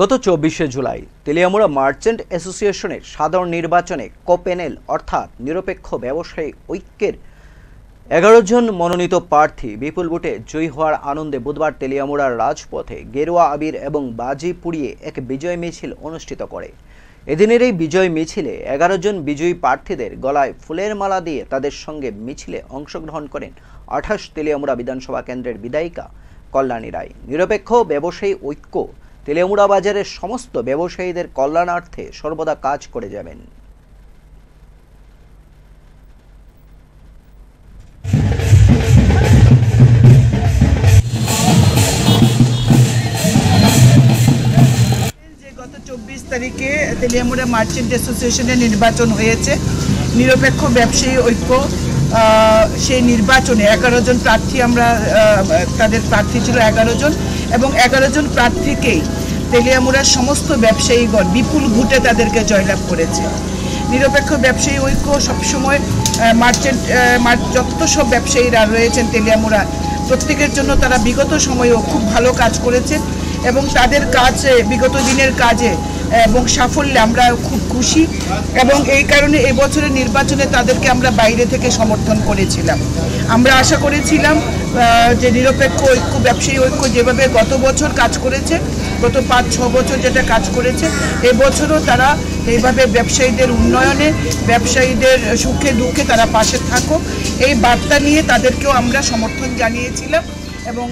গত চব্বিশে জুলাই তেলিয়ামুড়া মার্চেন্ট অ্যাসোসিয়েশনের সাধারণ নির্বাচনে কোপেনেল অর্থাৎ নিরপেক্ষ ব্যবসায়ী ঐক্যের এগারো জন মনোনীত প্রার্থী বিপুল ভোটে জয়ী হওয়ার আনন্দে বুধবার তেলিয়ামুড়ার রাজপথে গেরুয়া আবির এবং বাজি পুড়িয়ে এক বিজয় মিছিল অনুষ্ঠিত করে। এদিনের এই বিজয় মিছিলে এগারো জন বিজয়ী প্রার্থীদের গলায় ফুলের মালা দিয়ে তাদের সঙ্গে মিছিলে অংশগ্রহণ করেন আঠাশ তেলিয়ামুড়া বিধানসভা কেন্দ্রের বিধায়িকা কল্যাণী রায়। নিরপেক্ষ ব্যবসায়ী ঐক্য তেলেমুড়া বাজারের সমস্ত ব্যবসায়ীদের কল্যাণার্থে সর্বদা কাজ করে যাবেন। চব্বিশ তারিখে তেলিয়ামুড়া মার্চেন্ট অ্যাসোসিয়েশনের নির্বাচন হয়েছে। নিরপেক্ষ ব্যবসায়ী ঐক্য সেই নির্বাচনে এগারো জন প্রার্থী আমরা তাদের প্রার্থী ছিল এগারো জন। এবং এগারো জন প্রার্থীকেই তেলিয়ামুড়ার সমস্ত ব্যবসায়ীগণ বিপুল ভোটে তাদেরকে জয়লাভ করেছে। নিরপেক্ষ ব্যবসায়ী ঐক্য সবসময় মার্চেন্ট যত সব ব্যবসায়ীরা রয়েছেন তেলিয়ামুড়া, প্রত্যেকের জন্য তারা বিগত সময়েও খুব ভালো কাজ করেছে এবং তাদের কাজে, বিগত দিনের কাজে এবং সাফল্যে আমরা খুব খুশি এবং এই কারণে এবছরের নির্বাচনে তাদেরকে আমরা বাইরে থেকে সমর্থন করেছিলাম। আমরা আশা করেছিলাম যে নিরপেক্ষ ঐক্য, ব্যবসায়ী ঐক্য যেভাবে গত বছর কাজ করেছে, গত পাঁচ, ছ বছর যেটা কাজ করেছে, এবছরও তারা এইভাবে ব্যবসায়ীদের উন্নয়নে, ব্যবসায়ীদের সুখে, দুঃখে তারা পাশে থাকুক। এই বার্তা নিয়ে তাদেরকেও আমরা সমর্থন জানিয়েছিলাম এবং